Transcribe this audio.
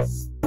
you